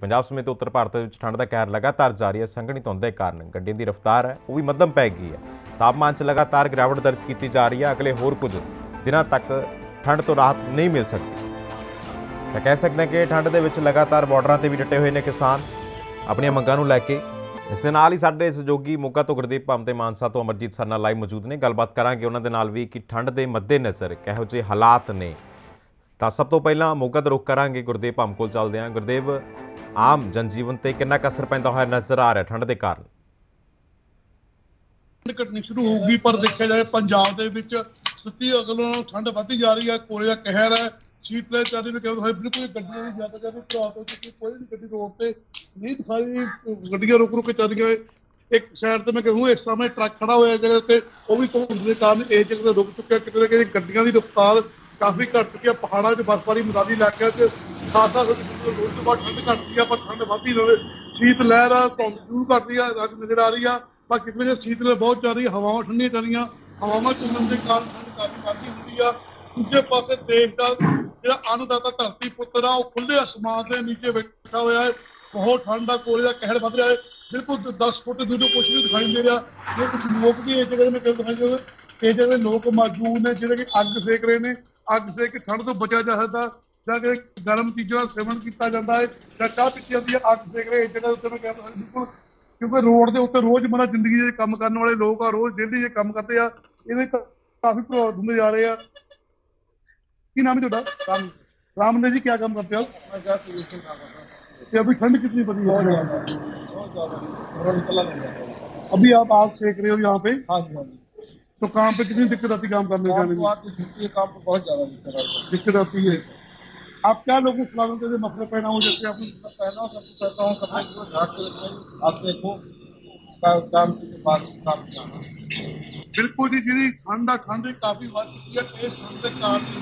ਪੰਜਾਬ ਸਮੇਤ ਉੱਤਰ ਭਾਰਤ ਵਿੱਚ ਠੰਡ ਦਾ ਕਹਿਰ ਲਗਾਤਾਰ ਜਾਰੀ ਹੈ। ਸੰਘਣੀ ਧੁੰਦ ਦੇ ਕਾਰਨ ਗੱਡੀਆਂ ਦੀ ਰਫ਼ਤਾਰ ਹੈ। ਉਹ ਵੀ ਮੱਧਮ ਪੈ ਗਈ ਹੈ। ਤਾਪਮਾਨ 'ਚ ਲਗਾਤਾਰ ਗਿਰਾਵਟ ਦਰਜ ਕੀਤੀ ਜਾ ਰਹੀ ਹੈ। ਅਗਲੇ ਹੋਰ ਕੁਝ ਦਿਨਾਂ ਤੱਕ ਠੰਡ ਤੋਂ ਰਾਹਤ ਨਹੀਂ ਮਿਲ ਸਕਦੀ। ਤਾਂ ਕਹਿ ਸਕਦੇ ਹਾਂ ਕਿ ਠੰਡ ਦੇ ਵਿੱਚ ਲਗਾਤਾਰ ਬਾਰਡਰਾਂ ਤੇ ਵੀ ਡਟੇ ਹੋਏ ਨੇ ਕਿਸਾਨ। ਆਪਣੀਆਂ ਮੰਗਾਂ ਨੂੰ ਲੈ ਕੇ ਇਸ ਦੇ ਨਾਲ ਹੀ ਸਾਡੇ ਸਹਿਯੋਗੀ ਮੋਗਾ ਤੋਂ ਗੁਰਦੀਪ ਭੰਮ ਤੇ ਮਾਨਸਾ ਤੋਂ ਅਮਰਜੀਤ ਸਰ ਨਾਲ ਲਾਈਵ ਮੌਜੂਦ ਨੇ। ਗੱਲਬਾਤ ਕਰਾਂਗੇ ਉਹਨਾਂ ਦੇ ਨਾਲ ਵੀ ਕਿ ਠੰਡ ਦੇ ਮੱਦੇਨਜ਼ਰ ਕਿਹੋ ਜਿਹੇ ਹਾਲਾਤ ਨੇ। ਤਾਂ ਸਭ ਤੋਂ ਪਹਿਲਾਂ ਮੋਗਾ ਤੋਂ ਰੁਕ ਕਰਾਂਗੇ। ਗੁਰਦੀਪ ਭੰਮ ਕੋਲ ਚੱਲਦੇ ਹਾਂ। ਗੁਰਦੇਵ ਆਮ ਜਨਜੀਵਨ ਤੇ ਕਿੰਨਾ ਕੁ ਪੈਂਦਾ ਹੋਇਆ ਨਜ਼ਰ ਆ ਰਿਹਾ ਠੰਡ ਦੇ ਕਾਰਨ? ਘਟਣੀ ਸ਼ੁਰੂ ਹੋਊਗੀ, ਪਰ ਦੇਖਿਆ ਜਾਏ ਪੰਜਾਬ ਦੇ ਵਿੱਚ ਸੱਤੀ ਅਗਲੋਂ ਠੰਡ ਵੱਧਦੀ ਜਾ ਰਹੀ ਹੈ। ਕੋਲੇ ਦਾ ਕਹਿਰ ਹੈ ਸ਼ੀਤ ਲੈ ਚੱਲ ਕਹਿੰਦੇ ਹੋਏ ਬਿਲਕੁਲ ਗੱਡੀਆਂ ਦੀ ਜ਼ਿਆਦਾ ਜ਼ਿਆਦਾ ਭਰਾਤ ਹੋ ਚੁੱਕੀ ਕੋਈ ਵੀ ਗੱਡੀ ਰੋਡ ਤੇ ਨਹੀਂ ਦਿਖਾਈ। ਗੱਡੀਆਂ ਰੁਕ ਰੁਕ ਕੇ ਚੱਲ ਰਹੀਆਂ ਇੱਕ ਸਾਈਡ ਤੇ ਮੈਂ ਕਹੂੰ ਇਸ ਸਮੇਂ ਟਰੱਕ ਖੜਾ ਹੋਇਆ ਜਗ੍ਹਾ ਤੇ ਉਹ ਵੀ ਧੁੰਦ ਦੇ ਕਾਰਨ ਇਹ ਜਗ੍ਹਾ ਤੇ ਰੁਕ ਚੁੱਕਿਆ। ਕਿਤੇ ਨਾ ਕਿਤੇ ਗੱਡੀਆਂ ਦੀ ਰਫ਼ਤਾਰ ਕਾਫੀ ਘਟ ਚੁੱਕੀ ਹੈ ਪਹਾੜਾਂ 'ਚ ਬਰਫਬਾਰੀ ਮੈਦਾਨੀ ਇਲਾਕਿਆਂ 'ਚ ਖਾਸਾ ਰੋਜ਼ ਤੋਂ ਬਾਅਦ ਠੰਡ ਘਟਦੀ ਆ, ਪਰ ਠੰਡ ਵੱਧਦੀ ਰਹੇ ਸ਼ੀਤ ਲਹਿਰ ਆ, ਧੁੰਦ ਜ਼ਰੂਰ ਘਟਦੀ ਆ ਰੱਜ ਨਜ਼ਰ ਆ ਰਹੀ ਆ। ਪਰ ਕਿਤੇ ਨਾ ਸ਼ੀਤ ਲਹਿਰ ਬਹੁਤ ਚੱਲ ਰਹੀ ਆ, ਹਵਾਵਾਂ ਠੰਡੀਆਂ ਚੱਲ ਰਹੀਆਂ, ਹਵਾਵਾਂ ਚੱਲਣ ਦੇ ਕਾਰਨ ਠੰਡ ਕਾਫੀ ਵੱਧਦੀ ਹੁੰਦੀ ਆ। ਦੂਜੇ ਪਾਸੇ ਦੇਸ਼ ਦਾ ਜਿਹੜਾ ਅੰਨਦਾਤਾ ਧਰਤੀ ਪੁੱਤਰ ਆ, ਉਹ ਖੁੱਲੇ ਅਸਮਾਨ ਦੇ ਨੀਚੇ ਬੈਠਾ ਹੋਇਆ ਹੈ। ਬਹੁਤ ਠੰਡ ਆ ਕੋਲੇ ਦਾ ਕਹਿਰ ਵੱਧ ਰਿਹਾ ਹੈ। ਬਿਲਕੁਲ 10 ਫੁੱਟ ਦੂਰ ਤੋਂ ਕੁਝ ਨਹੀਂ ਦਿਖਾਈ ਦੇ ਰਿਹਾ। ਜੇ ਕੁਝ ਲੋਕ ਵੀ ਇਸ ਜਗ੍ਹਾ ਤੇ ਮੈਂ ਕਹਿੰਦਾ ਦਿਖਾਈ ਦੇ ਰਹੇ ਇਹ ਜਗ੍ਹਾ ਦੇ ਲੋਕ ਮੌਜੂਦ ਨੇ ਜਿਹੜੇ ਕਿ ਅੱਗ ਸੇਕ ਰਹੇ ਨੇ ਅੱਗ ਸੇਕ ਕੇ ਠੰਡ ਤੋਂ ਬਚਿਆ ਜਾ ਸਕਦਾ ਜਾਂ ਕਿ ਗਰਮ ਚੀਜ਼ਾਂ ਦਾ ਸੇਵਨ ਕੀਤਾ ਜਾਂਦਾ ਹੈ ਜਾਂ ਚਾਹ ਪੀਤੀ ਜਾਂਦੀ ਹੈ ਅੱਗ ਸੇਕ ਰਹੇ ਇਸ ਜਗ੍ਹਾ ਉੱਤੇ ਮੈਂ ਕਹਿੰਦਾ ਬਿਲਕੁਲ ਕਿਉਂਕਿ ਰੋਡ ਦੇ ਉੱਤੇ ਰੋਜ਼ਮਰਾ ਜ਼ਿੰਦਗੀ ਦੇ ਕੰਮ ਕਰਨ ਵਾਲੇ ਲੋਕ ਆ ਰੋਜ਼ ਡੇਲੀ ਦੇ ਕੰਮ ਕਰਦੇ ਆ ਇਹਦੇ ਕ- ਕਾਫੀ ਪ੍ਰਭਾਵਿਤ ਹੁੰਦੇ ਜਾ ਰਹੇ ਆ ਕੀ नाम है ਤੁਹਾਡਾ राम राम ने जी क्या काम करते हो आप मैं गैस सॉल्यूशन का कर रहा हूँ कि अभी ठंड कितनी पड़ी बहुत है ज़्यादा बहुत ज़्यादा थोड़ा निकला नहीं जाता है। अभी आप आग सेक रहे हो यहाँ पे हाँ जी हाँ जी तो काम पे कितनी दिक्कत आती काम करने जाने में? काम पे बहुत ज़्यादा दिक्कत आती है। आप क्या लोगों को सलाह देते पहना जैसे आपने पहना हूँ बिल्कुल जी जी ठंडा ठंड काफ़ी बात की है। ठंड से काफ़ी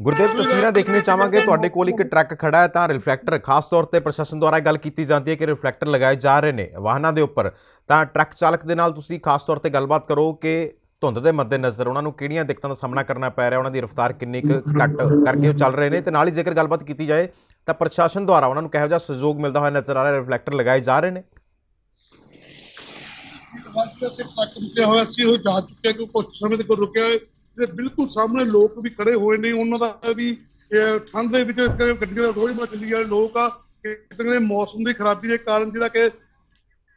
ਗੁਰਦੇਵ ਤਸਵੀਰਾਂ ਦੇਖਣੀ ਚਾਹਾਂਗੇ ਤੁਹਾਡੇ ਕੋਲ ਇੱਕ ਟਰੱਕ ਖੜਾ ਹੈ ਤਾਂ ਰਿਫਲੈਕਟਰ ਖਾਸ ਤੌਰ ਤੇ ਪ੍ਰਸ਼ਾਸਨ ਦੁਆਰਾ ਇਹ ਗੱਲ ਕੀਤੀ ਜਾਂਦੀ ਹੈ ਕਿ ਰਿਫਲੈਕਟਰ ਲਗਾਏ ਜਾ ਰਹੇ ਨੇ ਵਾਹਨਾਂ ਦੇ ਉੱਪਰ। ਤਾਂ ਟਰੱਕ ਚਾਲਕ ਦੇ ਨਾਲ ਤੁਸੀਂ ਖਾਸ ਤੌਰ ਤੇ ਗੱਲਬਾਤ ਕਰੋ ਕਿ ਧੁੰਦ ਦੇ ਮੱਦੇਨਜ਼ਰ ਉਹਨਾਂ ਨੂੰ ਕਿਹੜੀਆਂ ਦਿੱਕਤਾਂ ਦਾ ਸਾਹਮਣਾ ਕਰਨਾ ਪੈ ਰਿਹਾ ਉਹਨਾਂ ਦੀ ਰਫ਼ਤਾਰ ਕਿੰਨੀ ਕੁ ਘੱਟ ਕਰਕੇ ਉਹ ਚੱਲ ਰਹੇ ਨੇ ਤੇ ਨਾਲ ਹੀ ਜੇਕਰ ਗੱਲਬਾਤ ਕੀਤੀ ਜਾਏ ਤਾਂ ਪ੍ਰਸ਼ਾਸਨ ਦੁਆਰਾ ਉਹਨਾਂ ਨੂੰ ਕਿਹੋ ਜਿਹਾ ਸਹਿਯੋਗ ਮਿਲਦਾ ਹੋਇਆ ਨਜ਼ਰ ਆ ਰਿਹਾ ਰਿਫਲੈਕਟਰ ਲਗਾਏ ਜਾ ਰਹੇ ਨੇ। ਤੇ ਟਰੱਕ ਰੁਕਿਆ ਹੋਇਆ ਸੀ ਉਹ ਜਾ ਚੁੱਕਿਆ ਕਿ ਕੁਝ ਸਮੇਂ ਤੱਕ ਰੁਕਿਆ ਹੈ ਤੇ ਬਿਲਕੁਲ ਸਾਹਮਣੇ ਲੋਕ ਵੀ ਖੜੇ ਹੋਏ ਨੇ ਉਹਨਾਂ ਦਾ ਵੀ ਇਹ ਠੰਡ ਦੇ ਵਿੱਚ ਕ- ਗੱਡੀਆਂ ਦਾ ਰੋਜ਼ ਚੱਲੀ ਜਾਂਦੇ ਲੋਕ ਆ ਕਿਤੇ ਦੇ ਮੌਸਮ ਦੀ ਖਰਾਬੀ ਦੇ ਕਾਰਨ ਜਿਹੜਾ ਕਿ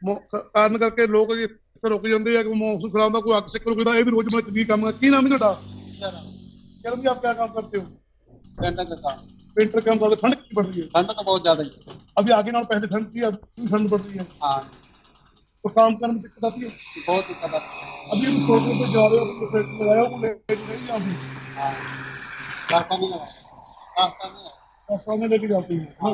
ਮੌ- ਕ- ਕਾਰਨ ਕਰਕੇ ਲੋਕ ਜੀ ਇੱਥੇ ਰੁਕ ਜਾਂਦੇ ਆ ਕਿ ਮੌਸਮ ਖਰਾਬ ਦਾ ਕੋਈ ਅੱਗ ਸਿੱਕ ਰੁਕਦਾ ਇਹ ਵੀ ਰੋਜ਼ ਮੈਂ ਚੱਲੀ ਕੰਮ ਹੈ ਕੀ ਨਾਮ ਹੈ ਤੁਹਾਡਾ ਕਰਮ ਜੀ ਆਪ क्या काम करते हो पेंटर का काम पेंटर काम करते ठंड कितनी बढ़ रही है ठंड तो बहुत ज़्यादा ही है अभी आगे नाल पहले ठंड थी अब भी ठंड बढ़ रही है हाँ तो काम करने में दिक्कत आती है बहुत दिक्कत आती है अभी हम सोच पे जा रहे हो तो सेट लगाया वो लेट नहीं आती हाँ रास्ता नहीं लगा रास्ता नहीं है ਰਾਸਤਾ में लेके जाती है हाँ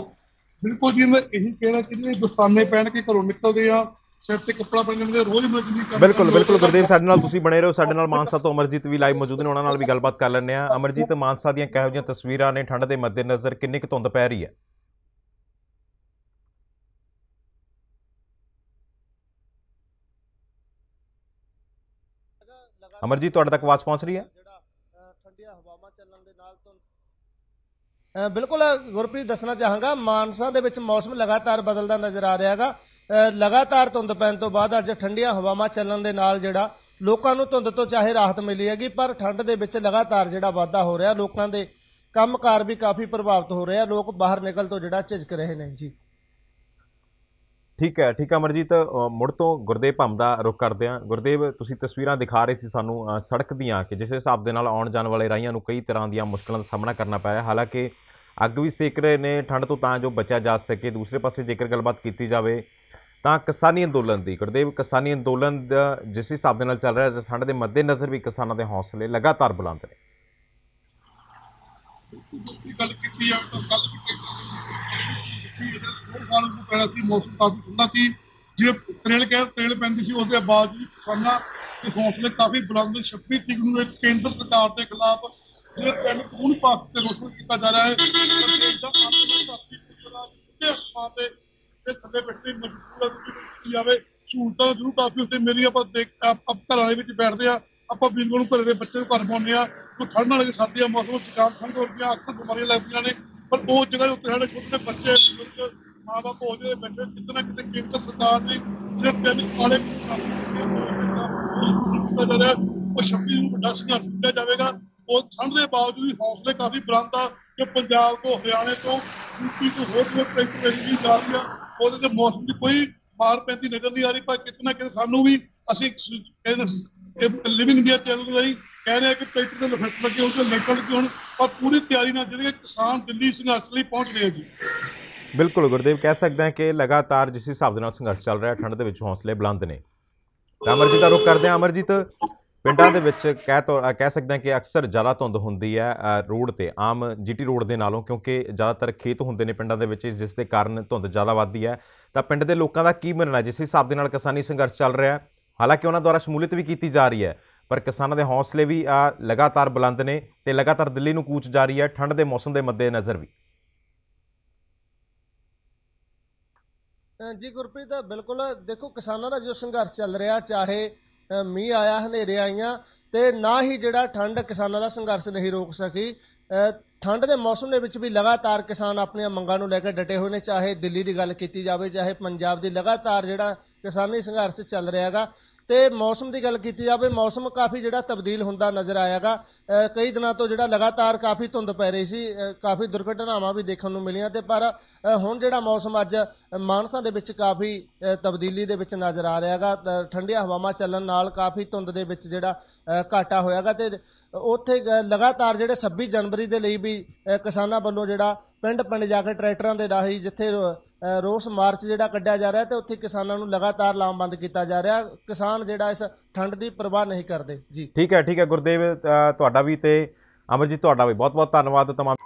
बिल्कुल जी मैं यही कहना चाहिए ਦਸਤਾਨੇ ਪਹਿਨ ਕੇ ਘਰੋਂ ਨਿਕਲਦੇ ਆ ਸਿਰ ਤੇ ਕੱਪੜਾ ਪਹਿਨ ਕੇ ਰੋਜ਼ ਮਜ਼ਦੂਰੀ ਕਰਦੇ ਬਿਲਕੁਲ ਬਿਲਕੁਲ ਗੁਰਦੇਵ ਸਾਡੇ ਨਾਲ ਤੁਸੀਂ ਬਣੇ ਰਹੋ ਸਾਡੇ ਨਾਲ ਮਾਨਸਾ ਤੋਂ ਅਮਰਜੀਤ ਵੀ ਲਾਈਵ ਮੌਜੂਦ ਨੇ ਉਹਨਾਂ ਨਾਲ ਵੀ ਗੱਲਬਾਤ ਕਰ ਲੈਂਦੇ ਆ ਅਮਰਜੀਤ ਮਾਨਸਾ ਦੀਆਂ ਕਿਹੋ ਜਿਹੀਆਂ ਤਸਵੀਰਾਂ ਨੇ ਠੰਡ ਦੇ ਮੱਦੇਨਜ਼ਰ ਕਿੰਨੀ ਕੁ ਧੁੰਦ ਪੈ ਰਹੀ ਹੈ ਅਮਰਜੀਤ ਤੁਹਾਡੇ ਤੱਕ ਆਵਾਜ਼ ਪਹੁੰਚ ਰਹੀ ਹੈ? ਜਿਹੜਾ ਠੰਡੀਆਂ ਹਵਾਵਾਂ ਚੱਲਣ ਦੇ ਨਾਲ ਤੋਂ ਬਿਲਕੁਲ ਗੁਰਪ੍ਰੀਤ ਦੱਸਣਾ ਚਾਹਾਂਗਾ ਮਾਨਸਾ ਦੇ ਵਿੱਚ ਮੌਸਮ ਲਗਾਤਾਰ ਬਦਲਦਾ ਨਜ਼ਰ ਆ ਰਿਹਾ ਹੈਗਾ। ਅ, ਲਗਾਤਾਰ ਧੁੰਦ ਪੈਣ ਤੋਂ ਬਾਅਦ ਅੱਜ ਠੰਡੀਆਂ ਹਵਾਵਾਂ ਚੱਲਣ ਦੇ ਨਾਲ ਜਿਹੜਾ ਲੋਕਾਂ ਨੂੰ ਧੁੰਦ ਤੋਂ ਚਾਹੇ ਰਾਹਤ ਮਿਲੀ ਹੈਗੀ ਪਰ ਠੰਡ ਦੇ ਵਿੱਚ ਲਗਾਤਾਰ ਜਿਹੜਾ ਵਾਧਾ ਹੋ ਰਿਹਾ ਲੋਕਾਂ ਦੇ ਕੰਮਕਾਰ ਵੀ ਕਾਫੀ ਪ੍ਰਭਾਵਿਤ ਹੋ ਰਿਹਾ ਲੋਕ ਬਾਹਰ ਨਿਕਲ ਤੋਂ ਜਿਹੜਾ ਝਿਜਕ ਰਹੇ ਨੇ ਜੀ। ਠੀਕ ਹੈ ਠੀਕ ਹੈ ਅਮਰਜੀਤ। ਮੁੜ ਤੋਂ ਗੁਰਦੇਵ ਭੰਮ ਦਾ ਰੁਖ ਕਰਦੇ ਹਾਂ। ਗੁਰਦੇਵ, ਤੁਸੀਂ ਤਸਵੀਰਾਂ ਦਿਖਾ ਰਹੇ ਸੀ ਸਾਨੂੰ ਸੜਕ ਦੀਆਂ ਕਿ ਜਿਸ ਹਿਸਾਬ ਦੇ ਨਾਲ ਆਉਣ ਜਾਣ ਵਾਲੇ ਰਾਹੀਆਂ ਨੂੰ ਕਈ ਤਰ੍ਹਾਂ ਦੀਆਂ ਮੁਸ਼ਕਲਾਂ ਦਾ ਸਾਹਮਣਾ ਕਰਨਾ ਪਿਆ ਹੈ। ਹਾਲਾਂਕਿ ਅੱਗ ਵੀ ਸੇਕ ਰਹੇ ਨੇ, ਠੰਡ ਤੋਂ ਤਾਂ ਜੋ ਬਚਿਆ ਜਾ ਸਕੇ। ਦੂਸਰੇ ਪਾਸੇ ਜੇਕਰ ਗੱਲਬਾਤ ਕੀਤੀ ਜਾਵੇ ਤਾਂ ਕਿਸਾਨੀ ਅੰਦੋਲਨ ਦੀ, ਗੁਰਦੇਵ, ਕਿਸਾਨੀ ਅੰਦੋਲਨ ਦਾ ਜਿਸ ਹਿਸਾਬ ਦੇ ਨਾਲ ਚੱਲ ਰਿਹਾ ਹੈ ਠੰਡ ਦੇ ਮੱਦੇਨਜ਼ਰ ਵੀ ਕਿਸਾਨਾਂ ਦੇ ਹੌਸਲੇ ਲਗਾਤਾਰ ਬੁਲੰਦ ਨੇ। ਗੱਲ ਕੀਤੀ ਜਾਵੇ ਤਾਂ ਕੱਲ ਵੀ ਕਈ ਸੀ ਇਹਦਾ ਨੂੰ ਪੈਣਾ ਸੀ, ਮੌਸਮ ਕਾਫੀ ਠੰਡਾ ਸੀ। ਜਿਵੇਂ ਤਰੇਲ ਕਹਿ, ਤਰੇਲ ਪੈਂਦੀ ਸੀ, ਉਹਦੇ ਬਾਅਦ ਵੀ ਕਿਸਾਨਾਂ ਦੇ ਹੌਸਲੇ ਕਾਫੀ ਬੁਲੰਦ 26 ਤਰੀਕ ਨੂੰ ਇੱਕ ਕੇਂਦਰ ਸਰਕਾਰ ਦੇ ਖਿਲਾਫ ਜਿਹੜੇ ਪਿੰਡ ਖੂਨ ਪਾਸ ਤੇ ਰੋਸ਼ਨ ਕੀਤਾ ਜਾ ਰਿਹਾ ਹੈ ਪ੍ਰਦੇਸ਼ ਦਾ ਅੰਦਰ ਪੁੱਤਰਾ ਤੇ ਅਸਮਾਨ ਤੇ ਤੇ ਥੱਲੇ ਬੈਠੇ ਮਜ਼ਦੂਰਾਂ ਕੀਤੀ ਜਾਵੇ। ਸਹੂਲਤਾਂ ਜ਼ਰੂਰ ਕਾਫੀ ਉੱਤੇ ਮੇਰੀ ਆਪਾਂ ਦੇਖ, ਆਪ ਘਰਾਂ ਦੇ ਵਿੱਚ ਬੈਠਦੇ ਆ ਆਪਾਂ ਬਿਲਕੁਲ ਨੂੰ ਘਰੇ ਦੇ ਬੱਚੇ ਨੂੰ ਘਰ ਪਾਉਂਦੇ ਆ ਕੋਈ ਠੰਡ ਨਾਲ ਕਿ ਮੌਸਮ, ਜ਼ੁਕਾਮ ਠੰਡ ਹੋ ਗਿਆ ਅਕਸਰ ਬਿਮਾਰੀਆਂ ਲੱਗਦੀਆਂ ਨੇ। ਪਰ ਉਹ ਜਗ੍ਹਾ ਦੇ ਉੱਤੇ ਸਾਡੇ ਛੋਟੇ ਬੱਚੇ, ਬਜ਼ੁਰਗ ਮਾਂ ਬਾਪ ਬੈਠੇ ਕਿਤੇ ਕਿਤੇ ਕੇਂਦਰ ਸਰਕਾਰ ਨੇ ਜਿਹੜੇ ਤਿੰਨ ਕਾਲੇ ਉਸ ਨੂੰ ਕੀਤਾ ਜਾ ਰਿਹਾ ਉਹ 26 ਨੂੰ ਵੱਡਾ ਸੰਘਰਸ਼ ਕੀਤਾ ਜਾਵੇਗਾ। ਉਹ ਠੰਡ ਦੇ ਬਾਵਜੂਦ ਵੀ ਹੌਸਲੇ ਕਾਫੀ ਬੁਲੰਦ ਆ ਕਿ ਪੰਜਾਬ ਤੋਂ ਹਰਿਆਣੇ ਤੋਂ ਯੂਪੀ ਤੋਂ ਹੋਰ ਹੋਰ ਟਰੈਕਟਰ ਭੇਜੀ ਜਾ ਰਹੀ ਆ, ਉਹਦੇ ਤੇ ਮੌਸਮ ਦੀ ਕੋਈ ਮਾਰ ਪੈਂਦੀ ਨਜ਼ਰ ਨਹੀਂ ਆ ਰਹੀ, ਪਰ ਕਿਤੇ ਨਾ ਕਿਤੇ ਸਾਨੂੰ ਵੀ ਅਸੀਂ ਲਿਵਿੰਗ ਇੰਡੀਆ ਚੈਨਲ ਲਈ ਕਹਿ ਰਹੇ ਆ ਕਿ ਟਰੈਕਟਰ ਦੇ ਲਿਫਟ ਲੱਗੇ ਹੋਣ ਤੇ ਲਾਈਟਾਂ ਲੱਗੇ ਪਰ ਪੂਰੀ ਤਿਆਰੀ ਨਾਲ ਜਿਹੜੇ ਕਿਸਾਨ ਦਿੱਲੀ ਸੰਘਰਸ਼ ਲਈ ਪਹੁੰਚ ਰਹੇ ਜੀ। ਬਿਲਕੁਲ ਗੁਰਦੇਵ ਕਹਿ ਸਕਦੇ ਹਾਂ ਕਿ ਲਗਾਤਾਰ ਜਿਸ ਹਿਸਾਬ ਦੇ ਨਾਲ ਸੰਘਰਸ਼ ਚੱਲ ਰਿਹਾ ਠੰਡ ਦੇ ਵਿੱਚ ਹੌਸਲੇ ਬੁਲੰਦ ਨੇ। ਤਾਂ ਅਮਰਜੀਤ ਦਾ ਰੁਖ ਕਰਦੇ ਹਾਂ। ਅਮਰਜੀਤ ਪਿੰਡਾਂ ਦੇ ਵਿੱਚ ਕਹਿ ਤੋ ਕਹਿ ਸਕਦੇ ਹਾਂ ਕਿ ਅਕਸਰ ਜ਼ਿਆਦਾ ਧੁੰਦ ਹੁੰਦੀ ਹੈ ਰੋਡ ਤੇ ਆਮ ਜੀਟੀ ਰੋਡ ਦੇ ਨਾਲੋਂ ਕਿਉਂਕਿ ਜ਼ਿਆਦਾਤਰ ਖੇਤ ਹੁੰਦੇ ਨੇ ਪਿੰਡਾਂ ਦੇ ਵਿੱਚ ਜਿਸ ਦੇ ਕਾਰਨ ਧੁੰਦ ਜ਼ਿਆਦਾ ਵੱਧਦੀ ਹੈ। ਤਾਂ ਪਿੰਡ ਦੇ ਲੋਕਾਂ ਦਾ ਕੀ ਮੰਨਣਾ ਜਿਸ ਹਿਸਾਬ ਦੇ ਨਾਲ ਕਿਸਾਨੀ ਸੰਘਰਸ਼ ਚੱਲ ਰਿਹਾ ਹੈ ਹਾਲਾਂਕਿ ਉਹਨਾਂ ਦੁਆਰਾ ਸ਼ਮੂਲੀਅਤ ਵੀ ਕੀਤੀ ਜਾ ਰਹੀ ਹੈ ਪਰ ਕਿਸਾਨਾਂ ਦੇ ਹੌਸਲੇ ਵੀ ਅ, ਲਗਾਤਾਰ ਬੁਲੰਦ ਨੇ ਤੇ ਲਗਾਤਾਰ ਦਿੱਲੀ ਨੂੰ ਕੂਚ ਜਾਰੀ ਹੈ ਠੰਡ ਦੇ ਮੌਸਮ ਦੇ ਮੱਦੇਨਜ਼ਰ ਵੀ। ਜੀ ਗੁਰਪ੍ਰੀਤ ਬਿਲਕੁਲ ਦੇਖੋ ਕਿਸਾਨਾਂ ਦਾ ਜੋ ਸੰਘਰਸ਼ ਚੱਲ ਰਿਹਾ ਚਾਹੇ ਮੀਂਹ ਆਇਆ ਹਨੇਰੇ ਆਈਆਂ ਤੇ ਨਾ ਹੀ ਜਿਹੜਾ ਠੰਡ ਕਿਸਾਨਾਂ ਦਾ ਸੰਘਰਸ਼ ਨਹੀਂ ਰੋਕ ਸਕੀ। ਠੰਡ ਦੇ ਮੌਸਮ ਦੇ ਵਿੱਚ ਵੀ ਲਗਾਤਾਰ ਕਿਸਾਨ ਆਪਣੀਆਂ ਮੰਗਾਂ ਨੂੰ ਲੈ ਕੇ ਡਟੇ ਹੋਏ ਨੇ ਚਾਹੇ ਦਿੱਲੀ ਦੀ ਗੱਲ ਕੀਤੀ ਜਾਵੇ ਚਾਹੇ ਪੰਜਾਬ ਦੀ ਲਗਾਤਾਰ ਜਿਹੜਾ ਕਿਸਾਨੀ ਸੰਘਰਸ਼ ਚੱਲ ਰਿਹਾ ਹੈਗਾ। ਤੇ ਮੌਸਮ ਦੀ ਗੱਲ ਕੀਤੀ ਜਾਵੇ ਮੌਸਮ ਕਾਫੀ ਜਿਹੜਾ ਤਬਦੀਲ ਹੁੰਦਾ ਨਜ਼ਰ ਆਇਆਗਾ ਅ, ਕਈ ਦਿਨਾਂ ਤੋਂ ਜਿਹੜਾ ਲਗਾਤਾਰ ਕਾਫੀ ਧੁੰਦ ਪੈ ਰਹੀ ਸੀ ਕਾਫੀ ਦੁਰਘਟਨਾਵਾਂ ਵੀ ਦੇਖਣ ਨੂੰ ਮਿਲੀਆਂ ਤੇ ਪਰ ਹੁਣ ਜਿਹੜਾ ਮੌਸਮ ਅੱਜ ਅ, ਮਾਨਸਾ ਦੇ ਵਿੱਚ ਕਾਫੀ ਤਬਦੀਲੀ ਦੇ ਵਿੱਚ ਨਜ਼ਰ ਆ ਰਿਹਾ ਰਿਹਾਗਾ ਠੰਡੀਆਂ ਹਵਾਵਾਂ ਚੱਲਣ ਨਾਲ ਕਾਫੀ ਧੁੰਦ ਦੇ ਵਿੱਚ ਜਿਹੜਾ ਅ, ਘਾਟਾ ਹੋਇਆਗਾ ਤੇ ਉੱਥੇ ਲਗਾਤਾਰ ਜਿਹੜੇ 26 ਜਨਵਰੀ ਦੇ ਲਈ ਵੀ ਕਿਸਾਨਾਂ ਵੱਲੋਂ ਜਿਹੜਾ ਪਿੰਡ ਪਿੰਡ ਜਾ ਕੇ ਟਰੈਕਟਰਾਂ ਦੇ ਰਾਹੀਂ ਜਿੱਥੇ ਰੋਸ ਮਾਰਚ ਜਿਹੜਾ ਕੱਢਿਆ ਜਾ ਰਿਹਾ ਤੇ ਉੱਥੇ ਕਿਸਾਨਾਂ ਨੂੰ ਲਗਾਤਾਰ ਲਾਮਬੰਦ ਕੀਤਾ ਜਾ ਰਿਹਾ। ਕਿਸਾਨ ਜਿਹੜਾ ਇਸ ਠੰਡ ਦੀ ਪਰਵਾਹ ਨਹੀਂ ਕਰਦੇ। ਜੀ। ਠੀਕ ਹੈ ਠੀਕ ਹੈ ਗੁਰਦੇਵ ਤੁਹਾਡਾ ਵੀ ਤੇ ਅਮਰਜੀਤ ਤੁਹਾਡਾ ਵੀ ਬਹੁਤ ਬਹੁਤ ਧੰਨਵਾਦ। ਤਮਾਮ